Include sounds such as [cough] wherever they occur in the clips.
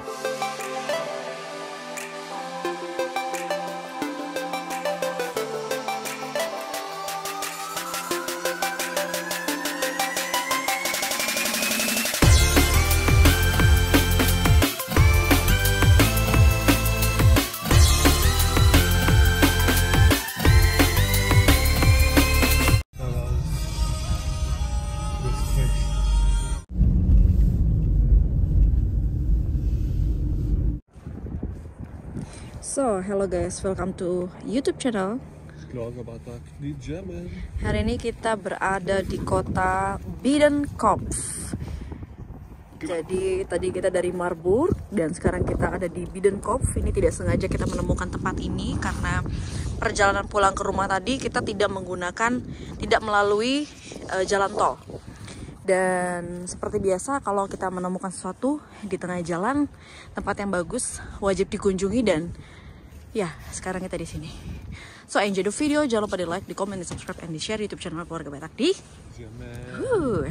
Bye. So, hello guys, welcome to YouTube channel. Hari ini kita berada di kota Bidenkopf. Jadi tadi kita dari Marburg dan sekarang kita ada di Bidenkopf. Ini tidak sengaja kita menemukan tempat ini karena perjalanan pulang ke rumah tadi kita tidak menggunakan, tidak melalui uh, jalan tol. Dan seperti biasa kalau kita menemukan sesuatu di tengah jalan, tempat yang bagus wajib dikunjungi dan ya sekarang kita di sini. So enjoy the video, jangan lupa di like, di komen, di subscribe, and di share YouTube channel keluarga Batak di. Uh.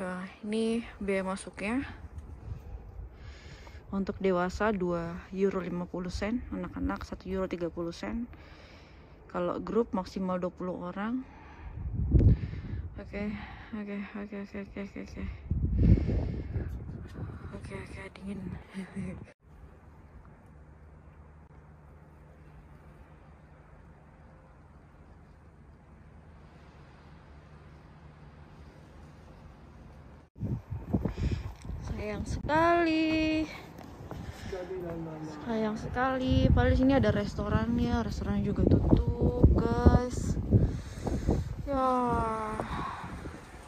Nah, ini biaya masuknya. Untuk dewasa 2 euro 50 sen, anak-anak 1 euro 30 sen. Kalau grup maksimal 20 orang. Oke, oke, oke, oke, oke, oke, oke. Oke, oke, dingin. [laughs] Sayang sekali. Sayang sekali. Di sini ada restorannya, restoran juga tutup, guys. Ya,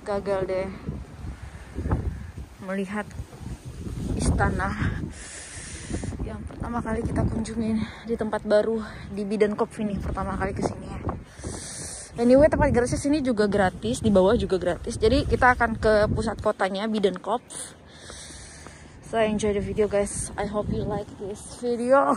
gagal deh melihat istana yang pertama kali kita kunjungin di tempat baru di Bidenkopf ini pertama kali ke sini ya. Anyway, tempat gratis ini juga gratis, di bawah juga gratis. Jadi kita akan ke pusat kotanya Bidenkopf. So I enjoy the video guys. I hope you like this video. [laughs]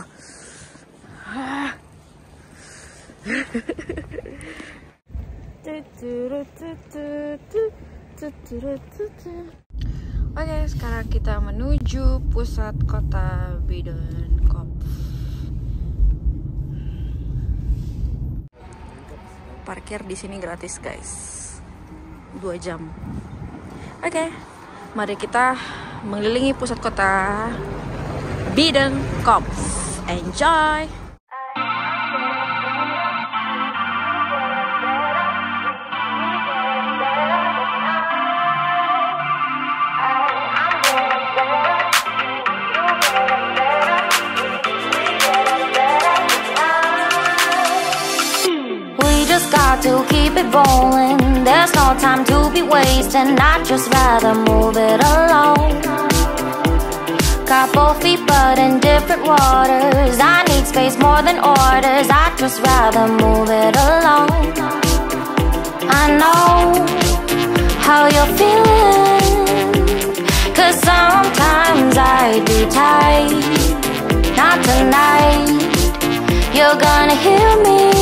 Oke, sekarang kita menuju pusat kota Bidenkopf. Parkir di sini gratis, guys. Dua jam. Oke, mari kita mengelilingi pusat kota Bidenkopf. Enjoy! Just got to keep it rolling. There's no time to be wasting. I'd just rather move it along. Got both feet, but in different waters. I need space more than orders. I'd just rather move it along. I know how you're feeling. Cause sometimes I do tight. Not tonight. You're gonna hear me.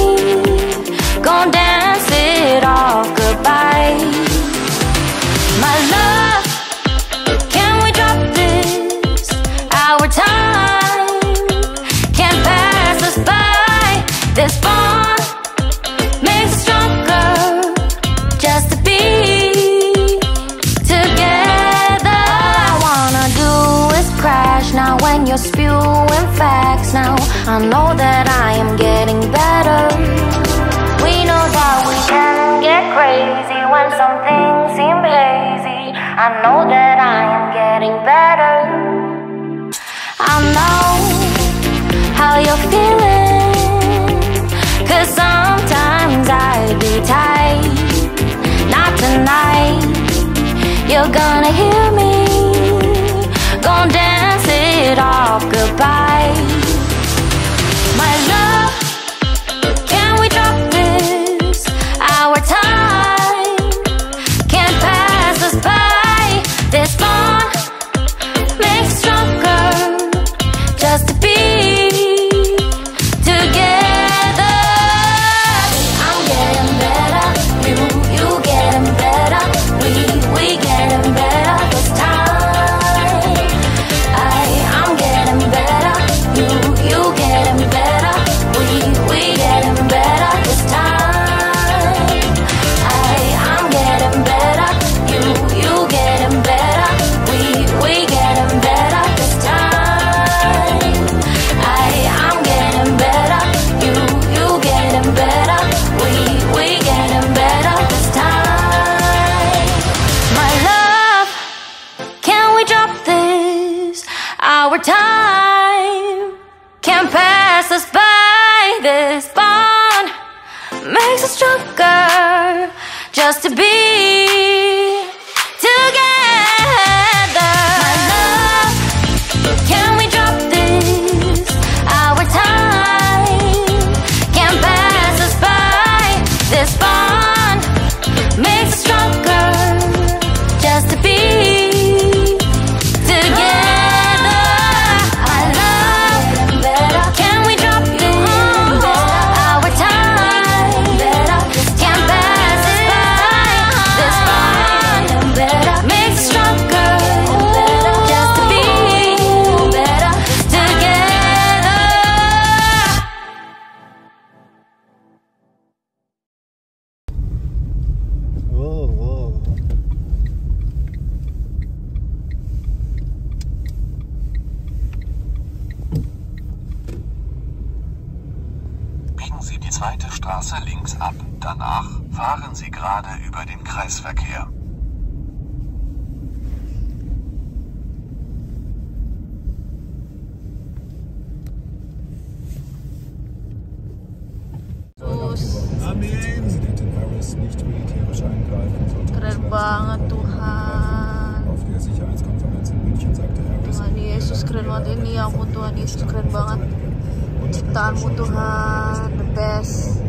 I know that I am getting better. We know that we can get crazy when some things seem lazy. I know that I am getting better. I know how you're feeling. Cause sometimes I be tight. Not tonight. You're gonna hear me. Gonna dance it off goodbye. Time can't pass us by. This bond makes us stronger just to be Straße links ab. Danach fahren Sie gerade über den Kreisverkehr. Präsidentin Harris nicht militärisch eingreifen, sollte Keren banget Tuhan. Auf der Sicherheitskonferenz in München sagte Harris, Tuhan Yesus keren banget ini ya ampun Tuhan Yesus keren banget. Ciptaanmu Tuhan the best.